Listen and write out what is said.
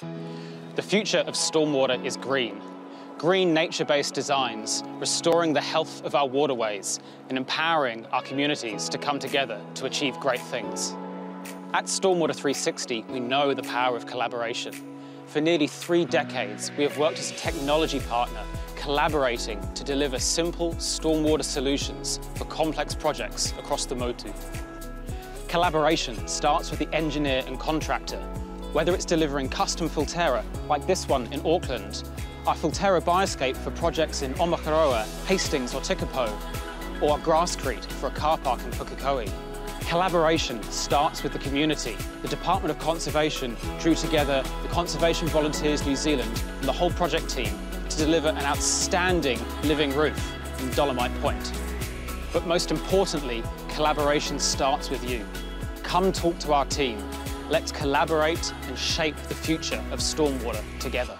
The future of stormwater is green. Green nature-based designs, restoring the health of our waterways and empowering our communities to come together to achieve great things. At Stormwater 360, we know the power of collaboration. For nearly three decades, we have worked as a technology partner, collaborating to deliver simple stormwater solutions for complex projects across the Motu. Collaboration starts with the engineer and contractor, whether it's delivering custom Filterra, like this one in Auckland, our Filterra Bioscape for projects in Omokoroa, Hastings or Tekapo, or Grasscrete for a car park in Pukekohe. Collaboration starts with the community. The Department of Conservation drew together the Conservation Volunteers New Zealand and the whole project team to deliver an outstanding living roof in Dolomite Point. But most importantly, collaboration starts with you. Come talk to our team Let's collaborate and shape the future of stormwater together.